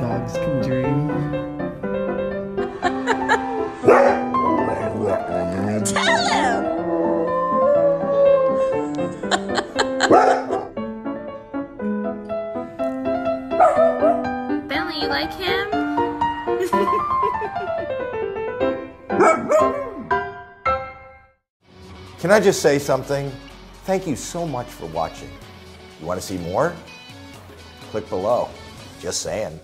Dogs can dream. Tell him! Bentley, you like him? Can I just say something? Thank you so much for watching. You want to see more? Click below. Just saying.